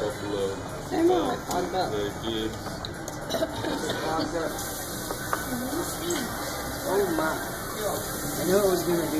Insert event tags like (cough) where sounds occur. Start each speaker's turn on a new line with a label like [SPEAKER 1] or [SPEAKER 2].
[SPEAKER 1] buffalo.
[SPEAKER 2] Hey, Mom, fogged up.
[SPEAKER 1] The kids.
[SPEAKER 2] Fogged. (coughs) Mm-hmm. Oh my. I knew it was gonna be.